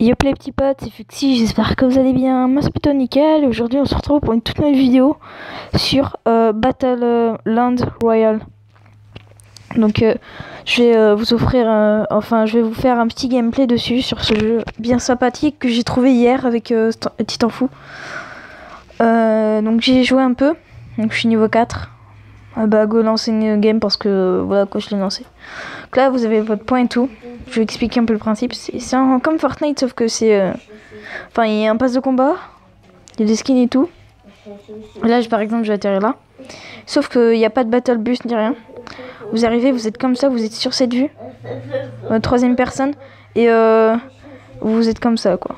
Yop les petits potes, c'est Fuxi, j'espère que vous allez bien. Moi c'est plutôt nickel. Aujourd'hui on se retrouve pour une toute nouvelle vidéo sur euh, Battle euh, Land Royale. Donc euh, je vais euh, vous offrir, enfin je vais vous faire un petit gameplay dessus sur ce jeu bien sympathique que j'ai trouvé hier avec euh, Titan Fou. Donc j'ai joué un peu, donc je suis niveau 4. Ah bah go lancer une game parce que voilà quoi je l'ai lancé. Donc là vous avez votre point et tout. Je vais expliquer un peu le principe. C'est comme Fortnite sauf que c'est... euh, Enfin il y a un pass de combat, il y a des skins et tout. Là je- par exemple je vais atterrir là. Sauf qu'il n'y a pas de battle bus ni rien. Vous arrivez, vous êtes comme ça, vous êtes sur cette vue. Troisième personne. Et euh, vous êtes comme ça quoi.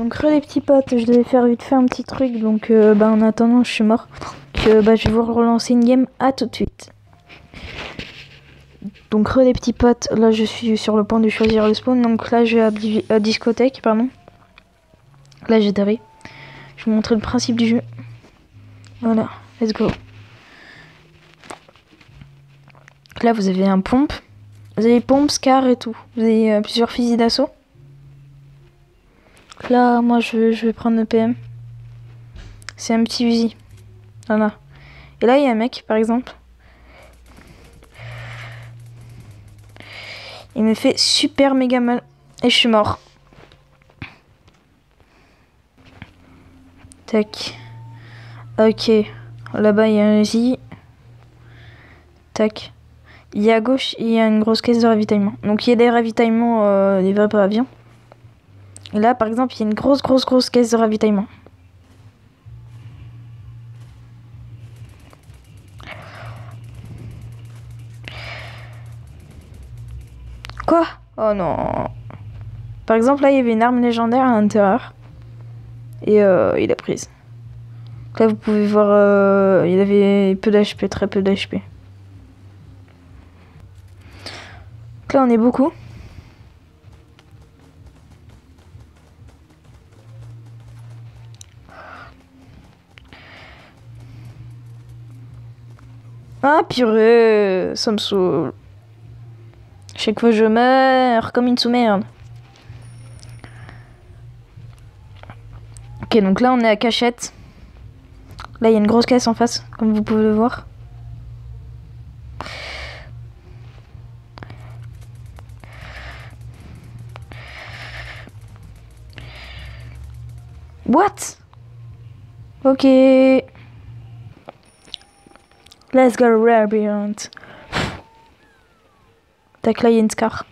Donc re les petits potes, je devais faire vite fait un petit truc. Donc euh, bah, en attendant je suis mort. Que bah, je vais vous relancer une game. À tout de suite. Donc re les petits potes, là je suis sur le point de choisir le spawn. Donc là je vais à discothèque, pardon. Là j'ai taré. Je vais vous montrer le principe du jeu. Voilà, let's go. Là vous avez un pompe. Vous avez pompe, scar et tout. Vous avez euh, plusieurs fusils d'assaut. Là moi je, je vais prendre le PM. C'est un petit fusil. Voilà. Et là il y a un mec par exemple. Il me fait super méga mal. Et je suis mort. Tac. Ok. Là-bas, il y a un J. Tac. Il y a à gauche, il y a une grosse caisse de ravitaillement. Donc, il y a des ravitaillements euh, livrés par avion. Et là, par exemple, il y a une grosse, grosse, grosse caisse de ravitaillement. Quoi? Oh non. Par exemple, là, il y avait une arme légendaire à l'intérieur. Et euh, il a prise. Là, vous pouvez voir, euh, il avait peu d'HP, très peu d'HP. Là, on est beaucoup. Ah, purée, ça me saoule. Chaque fois je meurs comme une sous-merde. Ok, donc là on est à cachette. Là il y a une grosse caisse en face, comme vous pouvez le voir. What? Ok. Let's go Radiant. Tac, là, il y a une Scar.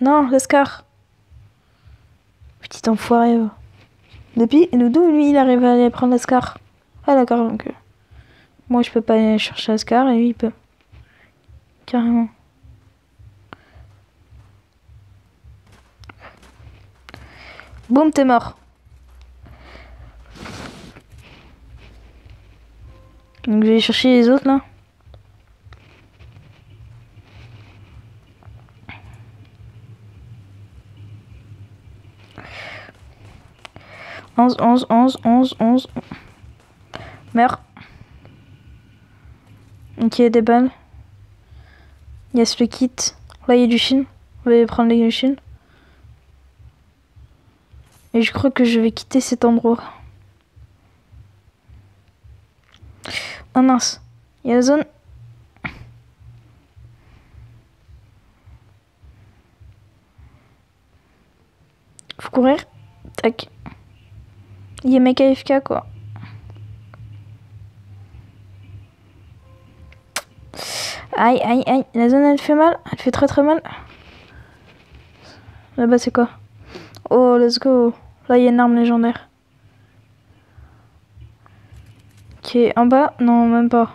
Non, la Scar. Petit enfoiré. va. Depuis, Ludo, lui, il arrive à aller prendre la Scar. Ah, d'accord, donc. euh, moi, je peux pas aller chercher la Scar et lui, il peut. Carrément. Boum, t'es mort. Je vais chercher les autres là. 11, 11, 11, 11, 11. Meurs. Ok, des balles. Il y a ce kit. Là, il y a du chine. On va prendre les chine. Et je crois que je vais quitter cet endroit. Oh mince. Il y a la zone. Faut courir. Tac. Il y a mec quoi. Aïe aïe aïe, la zone elle fait mal, elle fait très très mal. Là-bas c'est quoi? Oh let's go. Là il y a une arme légendaire. Ok, en bas? Non même pas.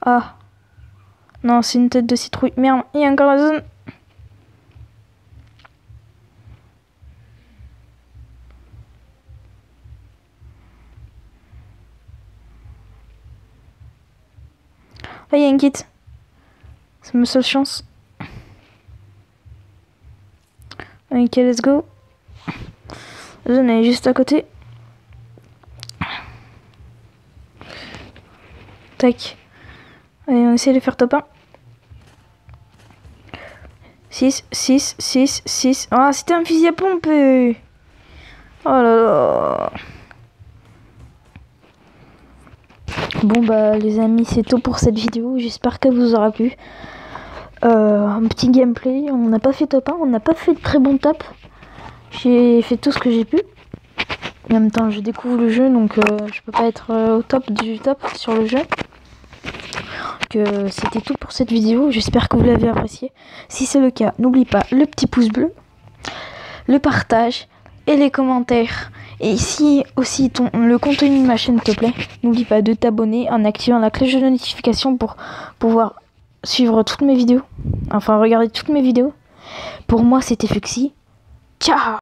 Ah. Non c'est une tête de citrouille. Merde, il y a encore la zone. Là, il y a une kit. C'est ma seule chance. Ok, let's go. La zone est juste à côté. Tac. Allez, on essaie de faire top 1. 6, 6, 6, 6. Ah, c'était un fusil à pompe. Oh là là. Bon bah les amis, c'est tout pour cette vidéo. J'espère que vous aura plu. Euh, un petit gameplay. On n'a pas fait top 1, on n'a pas fait de très bon top. J'ai fait tout ce que j'ai pu. En même temps, je découvre le jeu, donc euh, je peux pas être euh, au top du top sur le jeu. C'était tout pour cette vidéo. J'espère que vous l'avez apprécié. Si c'est le cas, n'oublie pas le petit pouce bleu, le partage et les commentaires. Et si aussi le contenu de ma chaîne te plaît, n'oublie pas de t'abonner en activant la cloche de notification pour pouvoir suivre toutes mes vidéos. Enfin, regarder toutes mes vidéos. Pour moi, c'était Fuxi. Ciao